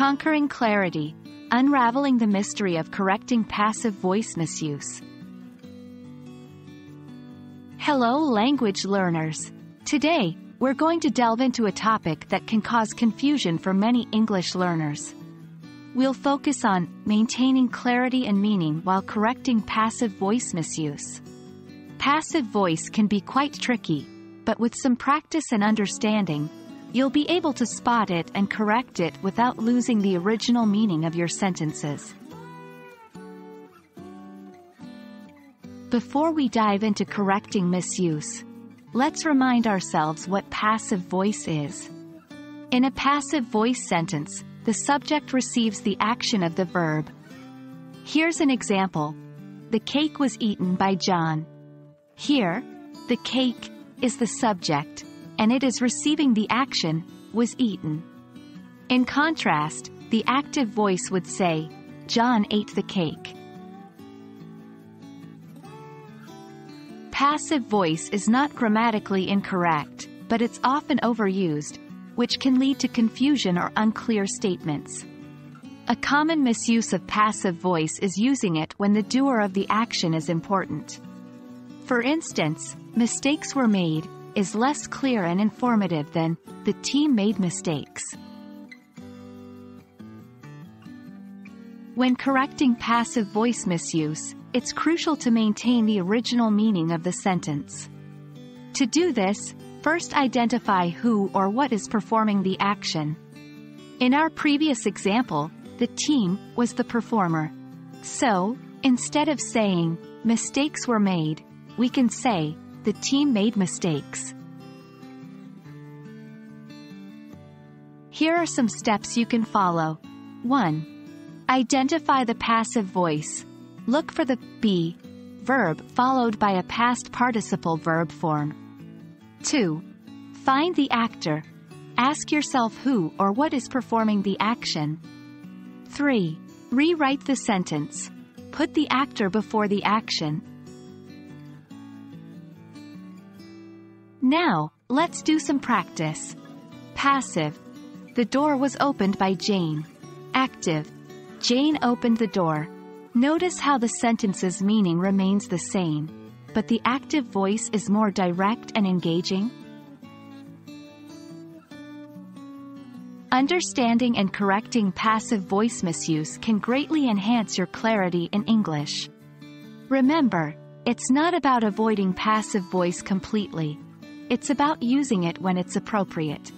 Conquering Clarity Unraveling the Mystery of Correcting Passive Voice Misuse. Hello, language learners. Today, we're going to delve into a topic that can cause confusion for many English learners. We'll focus on maintaining clarity and meaning while correcting passive voice misuse. Passive voice can be quite tricky, but with some practice and understanding, you'll be able to spot it and correct it without losing the original meaning of your sentences. Before we dive into correcting misuse, let's remind ourselves what passive voice is. In a passive voice sentence, the subject receives the action of the verb. Here's an example. The cake was eaten by John. Here, the cake is the subject, and it is receiving the action, was eaten. In contrast, the active voice would say, John ate the cake. Passive voice is not grammatically incorrect, but it's often overused, which can lead to confusion or unclear statements. A common misuse of passive voice is using it when the doer of the action is important. For instance, mistakes were made, is less clear and informative than the team made mistakes. When correcting passive voice misuse, it's crucial to maintain the original meaning of the sentence. To do this, first identify who or what is performing the action. In our previous example, the team was the performer. So, instead of saying, mistakes were made, we can say, the team made mistakes. Here are some steps you can follow. 1. Identify the passive voice. Look for the be verb followed by a past participle verb form. 2. Find the actor. Ask yourself who or what is performing the action. 3. Rewrite the sentence. Put the actor before the action. Now, let's do some practice. Passive. The door was opened by Jane. Active. Jane opened the door. Notice how the sentence's meaning remains the same, but the active voice is more direct and engaging? Understanding and correcting passive voice misuse can greatly enhance your clarity in English. Remember, it's not about avoiding passive voice completely. It's about using it when it's appropriate.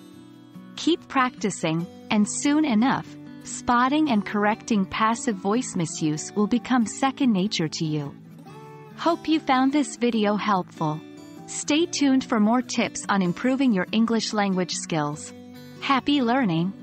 Keep practicing, and soon enough, spotting and correcting passive voice misuse will become second nature to you. Hope you found this video helpful. Stay tuned for more tips on improving your English language skills. Happy learning!